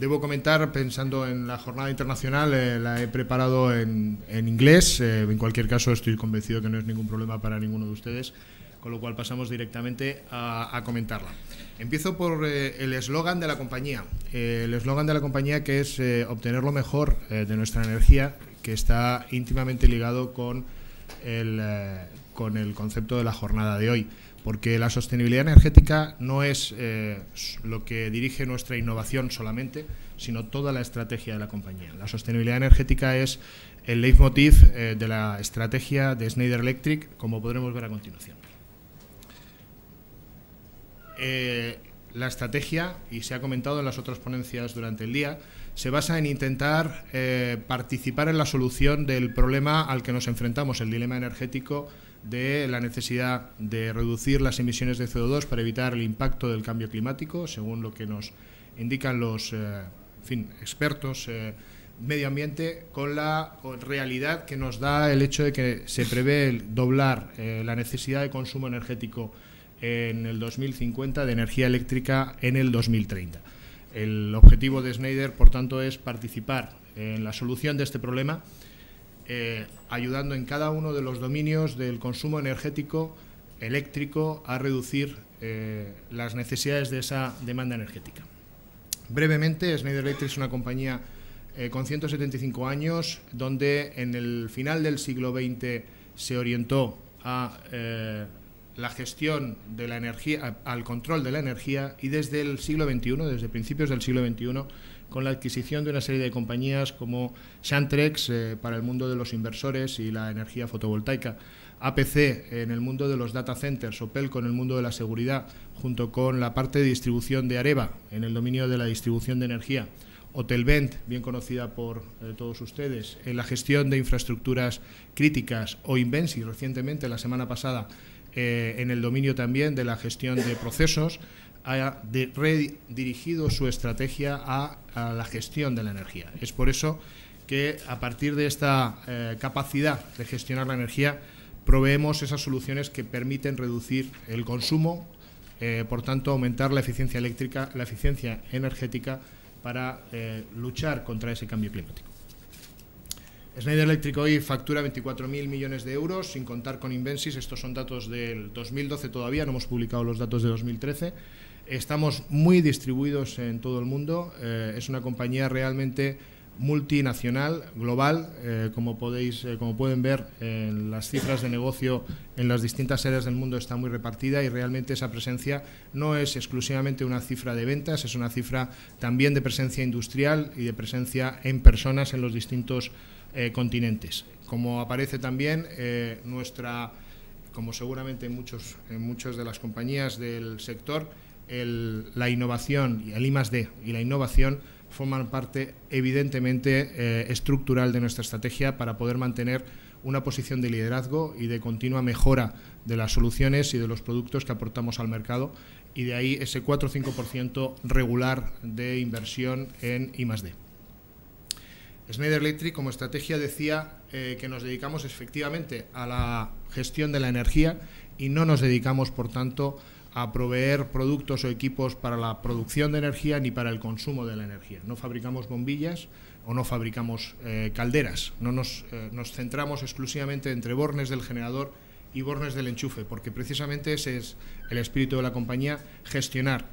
debo comentar, pensando en la jornada internacional, eh, la he preparado en, inglés. Eh, en cualquier caso, estoy convencido que no es ningún problema para ninguno de ustedes, con lo cual pasamos directamente a, comentarla. Empiezo por el eslogan de la compañía. el eslogan de la compañía que es obtener lo mejor de nuestra energía, que está íntimamente ligado con el, con el concepto de la jornada de hoy porque la sostenibilidad energética no es eh, lo que dirige nuestra innovación solamente, sino toda la estrategia de la compañía. La sostenibilidad energética es el leitmotiv eh, de la estrategia de Schneider Electric, como podremos ver a continuación. Eh, la estrategia, y se ha comentado en las otras ponencias durante el día, se basa en intentar participar en la solución del problema al que nos enfrentamos, el dilema energético de la necesidad de reducir las emisiones de CO2 para evitar el impacto del cambio climático, según lo que nos indican los eh, expertos eh, medio ambiente, con la realidad que nos da el hecho de que se prevé doblar eh, la necesidad de consumo energético en el 2050 de energía eléctrica en el 2030. El objetivo de Schneider, por tanto, es participar en la solución de este problema eh, ayudando en cada uno de los dominios del consumo energético eléctrico a reducir eh, las necesidades de esa demanda energética. Brevemente, Schneider Electric es una compañía eh, con 175 años, donde en el final del siglo XX se orientó a la gestión de la energía, al control de la energía y desde el siglo XXI, desde principios del siglo XXI, con la adquisición de una serie de compañías como Shantrex eh, para el mundo de los inversores y la energía fotovoltaica, APC en el mundo de los data centers, Opel con el mundo de la seguridad, junto con la parte de distribución de Areva en el dominio de la distribución de energía, Hotelvent, bien conocida por eh, todos ustedes, en la gestión de infraestructuras críticas, o Invensi, recientemente, la semana pasada, eh, en el dominio también de la gestión de procesos, ha redirigido su estrategia a, la gestión de la energía. Es por eso que a partir de esta eh, capacidad de gestionar la energía proveemos esas soluciones que permiten reducir el consumo, eh, por tanto aumentar la eficiencia eléctrica, la eficiencia energética para eh, luchar contra ese cambio climático. Schneider Electric hoy factura 24.000 millones de euros, sin contar con Invensis. Estos son datos del 2012 todavía, no hemos publicado los datos de 2013. Estamos muy distribuidos en todo el mundo. Eh, es una compañía realmente multinacional, global, eh, como podéis, eh, como pueden ver en las cifras de negocio en las distintas áreas del mundo está muy repartida y realmente esa presencia no es exclusivamente una cifra de ventas, es una cifra también de presencia industrial y de presencia en personas en los distintos continentes. Como aparece también nuestra, como seguramente en muchos, en muchas de las compañías del sector, la innovación y el I y la innovación forman parte evidentemente eh, estructural de nuestra estrategia para poder mantener una posición de liderazgo y de continua mejora de las soluciones y de los productos que aportamos al mercado. Y de ahí ese 4 o 5% regular de inversión en I Schneider Electric como estrategia decía eh, que nos dedicamos efectivamente a la gestión de la energía y no nos dedicamos, por tanto, a proveer productos o equipos para la producción de energía ni para el consumo de la energía. No fabricamos bombillas o no fabricamos eh, calderas. No nos, eh, nos, centramos exclusivamente entre bornes del generador y bornes del enchufe, porque precisamente ese es el espíritu de la compañía, gestionar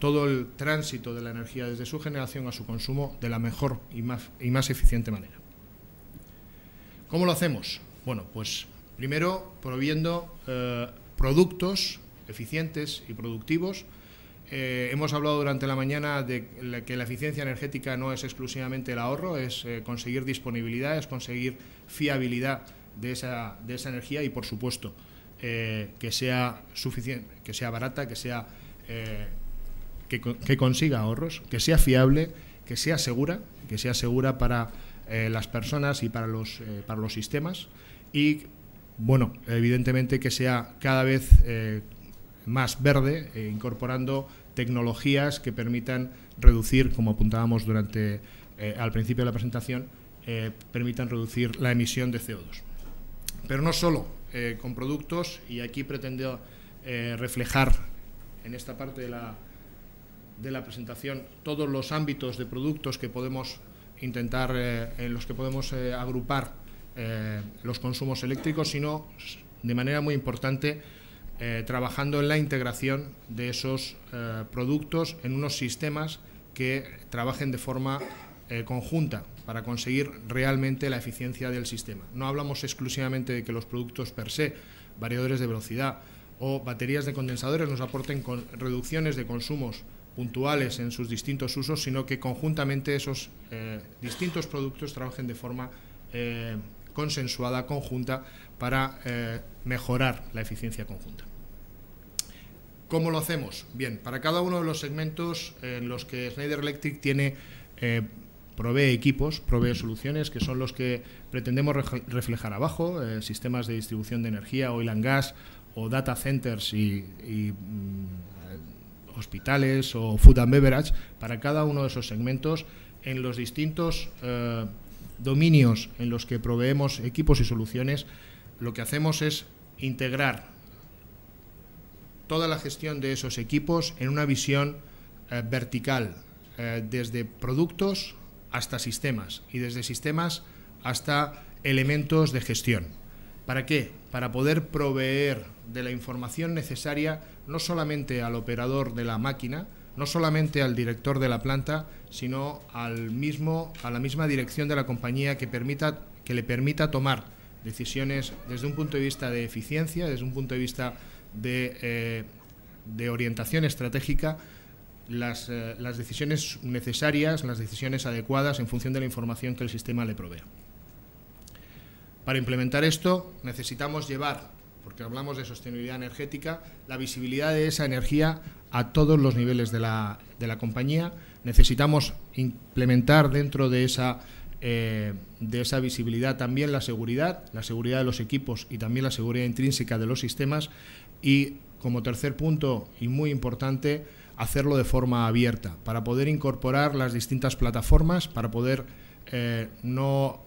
todo el tránsito de la energía desde su generación a su consumo de la mejor y más, y más eficiente manera. ¿Cómo lo hacemos? Bueno, pues primero proviendo eh, productos eficientes y productivos. Eh, hemos hablado durante la mañana de que la eficiencia energética no es exclusivamente el ahorro, es eh, conseguir disponibilidad, es conseguir fiabilidad de esa, de esa energía y, por supuesto, eh, que sea suficiente, que sea barata, que sea que, que, consiga ahorros, que sea fiable, que sea segura, que sea segura para las personas y para los, para los sistemas y, bueno, evidentemente que sea cada vez más verde, e incorporando tecnologías que permitan reducir, como apuntábamos durante eh, al principio de la presentación, eh, permitan reducir la emisión de CO2. Pero no solo con productos, y aquí pretendo reflejar en esta parte de la, de la presentación todos los ámbitos de productos que podemos intentar, en los que podemos agrupar los consumos eléctricos, sino de manera muy importante trabajando en la integración de esos productos en unos sistemas que trabajen de forma eh, conjunta para conseguir realmente la eficiencia del sistema. No hablamos exclusivamente de que los productos per se, variadores de velocidad o baterías de condensadores nos aporten con reducciones de consumos puntuales en sus distintos usos, sino que conjuntamente esos eh, distintos productos trabajen de forma eh, consensuada, conjunta, para mejorar la eficiencia conjunta. ¿Cómo lo hacemos? Bien, para cada uno de los segmentos en los que Schneider Electric tiene, eh, provee equipos, provee soluciones, que son los que pretendemos reflejar abajo, eh, sistemas de distribución de energía, oil and gas, o data centers y, mm, hospitales o food and beverage, para cada uno de esos segmentos, en los distintos eh, dominios en los que proveemos equipos y soluciones, lo que hacemos es integrar toda la gestión de esos equipos en una visión eh, vertical, eh, desde productos hasta sistemas y desde sistemas hasta elementos de gestión. ¿Para qué? Para poder proveer de la información necesaria no solamente al operador de la máquina, no solamente al director de la planta, sino al mismo, a la misma dirección de la compañía que, permita, que le permita tomar decisiones desde un punto de vista de eficiencia, desde un punto de vista eh, de, orientación estratégica las, eh, las, decisiones necesarias, las decisiones adecuadas en función de la información que el sistema le provea. Para implementar esto necesitamos llevar, porque hablamos de sostenibilidad energética, la visibilidad de esa energía a todos los niveles de la, de la compañía. Necesitamos implementar dentro de esa eh, de esa visibilidad también la seguridad, la seguridad de los equipos y también la seguridad intrínseca de los sistemas y como tercer punto y muy importante, hacerlo de forma abierta, para poder incorporar las distintas plataformas, para poder eh, no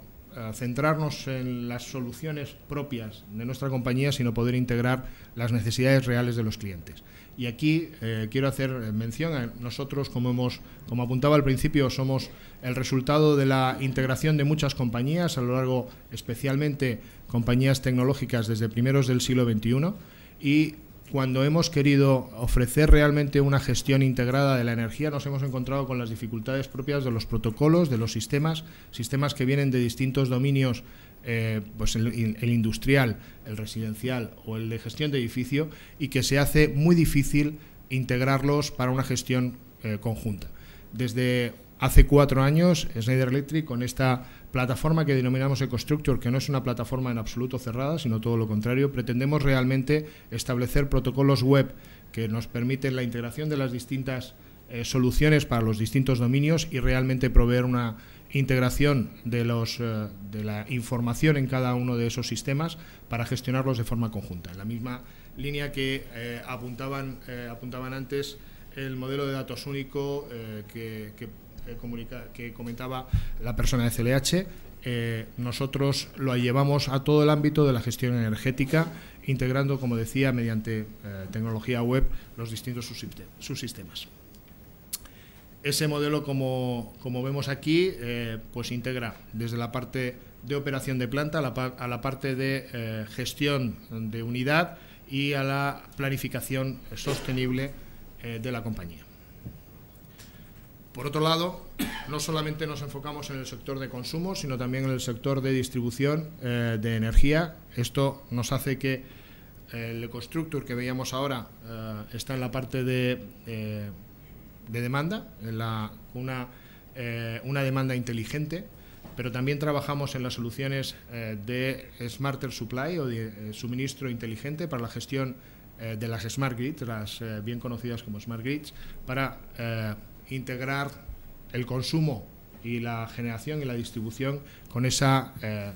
centrarnos en las soluciones propias de nuestra compañía, sino poder integrar las necesidades reales de los clientes. Y aquí eh, quiero hacer mención a nosotros, como hemos, como apuntaba al principio, somos el resultado de la integración de muchas compañías a lo largo, especialmente compañías tecnológicas desde primeros del siglo XXI y cuando hemos querido ofrecer realmente una gestión integrada de la energía, nos hemos encontrado con las dificultades propias de los protocolos, de los sistemas, sistemas que vienen de distintos dominios, eh, pues el, industrial, el residencial o el de gestión de edificio, y que se hace muy difícil integrarlos para una gestión eh, conjunta. Desde hace cuatro años, Schneider Electric, con esta plataforma que denominamos EcoStructure, que no es una plataforma en absoluto cerrada, sino todo lo contrario, pretendemos realmente establecer protocolos web que nos permiten la integración de las distintas eh, soluciones para los distintos dominios y realmente proveer una integración de, los, eh, de la información en cada uno de esos sistemas para gestionarlos de forma conjunta. En la misma línea que eh, apuntaban, apuntaban antes el modelo de datos único que eh, que comentaba la persona de CLH, eh, nosotros lo llevamos a todo el ámbito de la gestión energética, integrando, como decía, mediante eh, tecnología web los distintos subsistemas. Ese modelo, como, vemos aquí, pues integra desde la parte de operación de planta a la parte de gestión de unidad y a la planificación sostenible de la compañía. Por otro lado, no solamente nos enfocamos en el sector de consumo, sino también en el sector de distribución eh, de energía. Esto nos hace que eh, el EcoStructure que veíamos ahora eh, está en la parte de, de demanda, en una, una demanda inteligente, pero también trabajamos en las soluciones de Smarter Supply o de suministro inteligente para la gestión de las Smart Grids, las bien conocidas como Smart Grids, para integrar el consumo y la generación y la distribución con esa eh,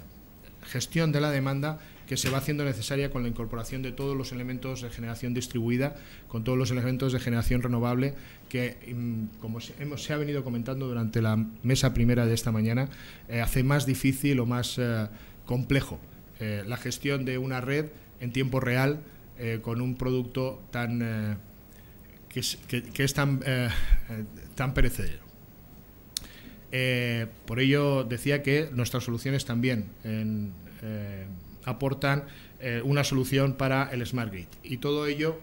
gestión de la demanda que se va haciendo necesaria con la incorporación de todos los elementos de generación distribuida, con todos los elementos de generación renovable que, mm, como se ha venido comentando durante la mesa primera de esta mañana, eh, hace más difícil o más eh, complejo la gestión de una red en tiempo real con un producto tan que, es, tan, tan perecedero. por ello decía que nuestras soluciones también aportan una solución para el Smart Grid. Y todo ello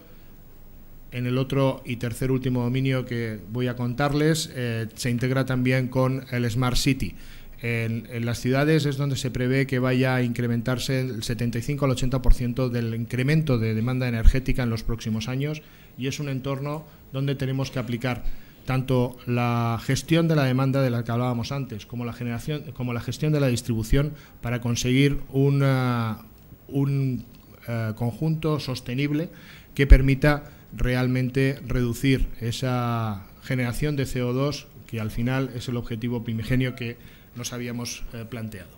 en el otro y tercer último dominio que voy a contarles eh, se integra también con el Smart City. En, las ciudades es donde se prevé que vaya a incrementarse el 75 al 80% del incremento de demanda energética en los próximos años y es un entorno donde tenemos que aplicar tanto la gestión de la demanda de la que hablábamos antes como la generación como la gestión de la distribución para conseguir un eh, conjunto sostenible que permita realmente reducir esa generación de CO2 que al final es el objetivo primigenio que nos habíamos eh, planteado.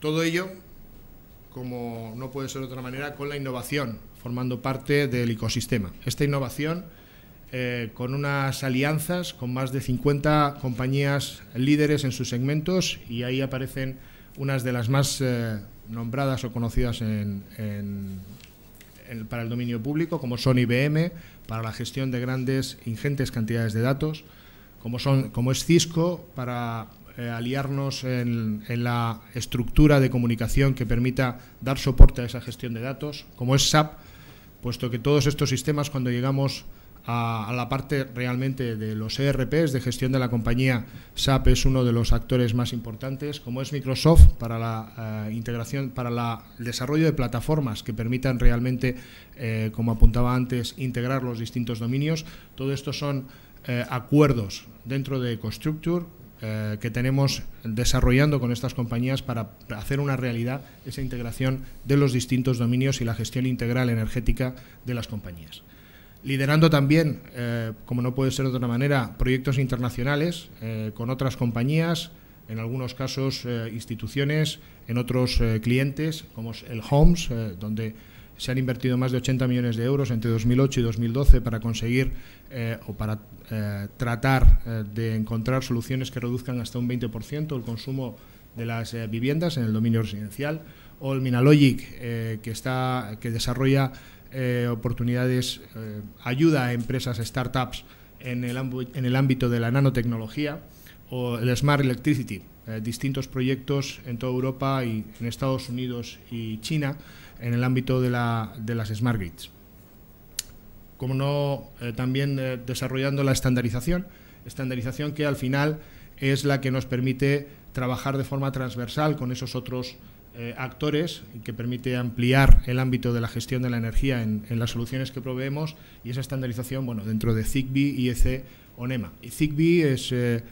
Todo ello, como no puede ser de otra manera, con la innovación, formando parte del ecosistema. Esta innovación, eh, con unas alianzas con más de 50 compañías líderes en sus segmentos, y ahí aparecen unas de las más eh, nombradas o conocidas en, para el dominio público, como son IBM, para la gestión de grandes, ingentes cantidades de datos, como, son, como es Cisco, para eh, aliarnos en, la estructura de comunicación que permita dar soporte a esa gestión de datos, como es SAP, puesto que todos estos sistemas, cuando llegamos a, la parte realmente de los ERPs, de gestión de la compañía, SAP es uno de los actores más importantes, como es Microsoft para la eh, integración, para el desarrollo de plataformas que permitan realmente, eh, como apuntaba antes, integrar los distintos dominios. Todo esto son eh, acuerdos dentro de EcoStructure que tenemos desarrollando con estas compañías para hacer una realidad esa integración de los distintos dominios y la gestión integral energética de las compañías. Liderando también, eh, como no puede ser de otra manera, proyectos internacionales eh, con otras compañías, en algunos casos eh, instituciones, en otros clientes, como el Homes, donde se han invertido más de 80 millones de euros entre 2008 y 2012 para conseguir o para tratar de encontrar soluciones que reduzcan hasta un 20% el consumo de las viviendas en el dominio residencial, o el Minalogic, que, está, que desarrolla eh, oportunidades, eh, ayuda a empresas, startups en el, en el ámbito de la nanotecnología o el Smart Electricity, eh, distintos proyectos en toda Europa y en Estados Unidos y China en el ámbito de, la, de las Smart Grids. Como no, también desarrollando la estandarización, estandarización que al final es la que nos permite trabajar de forma transversal con esos otros eh, actores y que permite ampliar el ámbito de la gestión de la energía en, las soluciones que proveemos y esa estandarización bueno, dentro de Zigbee, IEC o NEMA. Y Zigbee es, eh,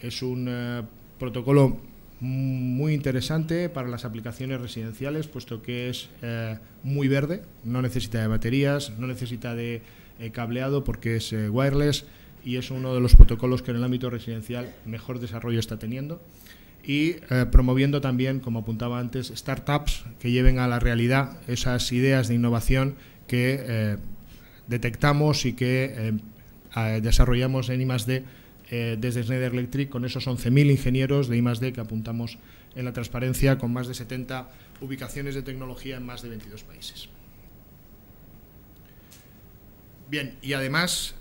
es un eh, protocolo muy interesante para las aplicaciones residenciales, puesto que es muy verde, no necesita de baterías, no necesita de cableado porque es wireless y es uno de los protocolos que en el ámbito residencial mejor desarrollo está teniendo y eh, promoviendo también, como apuntaba antes, startups que lleven a la realidad esas ideas de innovación que eh, detectamos y que eh, desarrollamos en I+.D. desde Schneider Electric con esos 11.000 ingenieros de I+.D. que apuntamos en la transparencia con más de 70 ubicaciones de tecnología en más de 22 países. Bien, y además,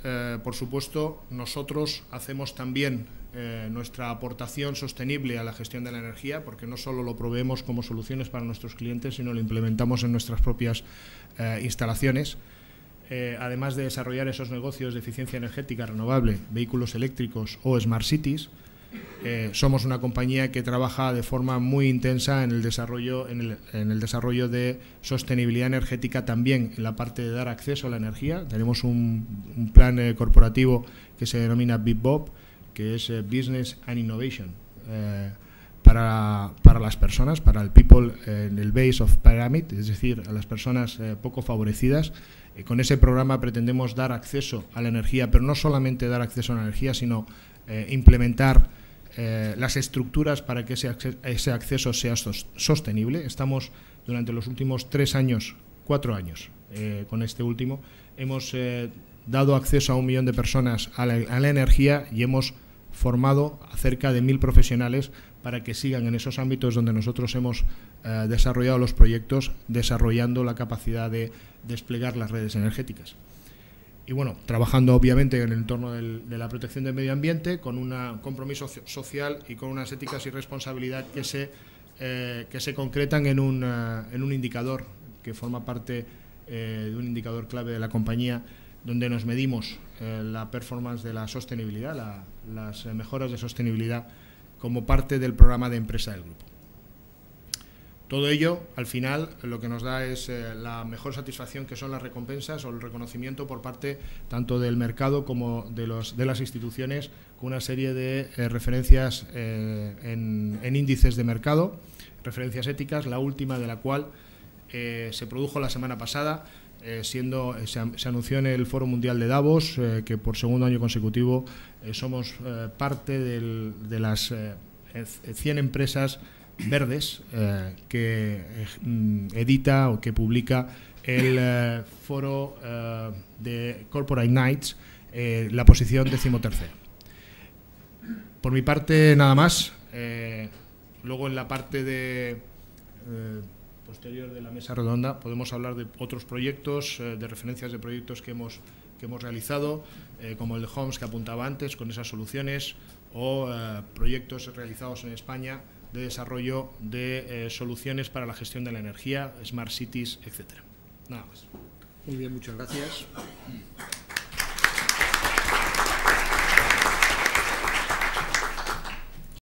por supuesto, nosotros hacemos también eh, nuestra aportación sostenible a la gestión de la energía, porque no solo lo proveemos como soluciones para nuestros clientes, sino lo implementamos en nuestras propias eh, instalaciones. Eh, además de desarrollar esos negocios de eficiencia energética renovable, vehículos eléctricos o smart cities, somos una compañía que trabaja de forma muy intensa en el desarrollo, en el, desarrollo de sostenibilidad energética también en la parte de dar acceso a la energía. Tenemos un, plan corporativo que se denomina BIPBOP, que es eh, Business and Innovation. Eh, para, para, las personas, para el people en el base of pyramid, es decir, a las personas eh, poco favorecidas. Con ese programa pretendemos dar acceso a la energía, pero no solamente dar acceso a la energía, sino implementar las estructuras para que ese, ese acceso sea sostenible. Estamos durante los últimos tres años, cuatro años, con este último, hemos dado acceso a un millón de personas a la, a la energía y hemos formado a cerca de mil profesionales para que sigan en esos ámbitos donde nosotros hemos eh, desarrollado los proyectos, desarrollando la capacidad de desplegar las redes energéticas. y bueno, trabajando obviamente en el entorno de la protección del medio ambiente, con un compromiso social y con unas éticas y responsabilidad que se, eh, que se concretan en un, eh, en un indicador que forma parte de un indicador clave de la compañía, donde nos medimos la performance de la sostenibilidad, las mejoras de sostenibilidad como parte del programa de empresa del grupo. Todo ello, al final, lo que nos da es eh, la mejor satisfacción que son las recompensas o el reconocimiento por parte tanto del mercado como de, los, de las instituciones con una serie de eh, referencias eh, en, índices de mercado, referencias éticas, la última de la cual se produjo la semana pasada, siendo se, anunció en el Foro Mundial de Davos que por segundo año consecutivo somos parte de las 100 empresas verdes eh, que eh, edita o que publica el eh, foro de Corporate Nights, la posición decimotercera. Por mi parte, nada más. luego en la parte de posterior de la mesa redonda podemos hablar de otros proyectos, de referencias de proyectos que hemos, que hemos realizado, como el de Homes que apuntaba antes, con esas soluciones, o proyectos realizados en España de desarrollo de eh, soluciones para la gestión de la energía, smart cities, etcétera. Nada más. Muy bien, muchas gracias.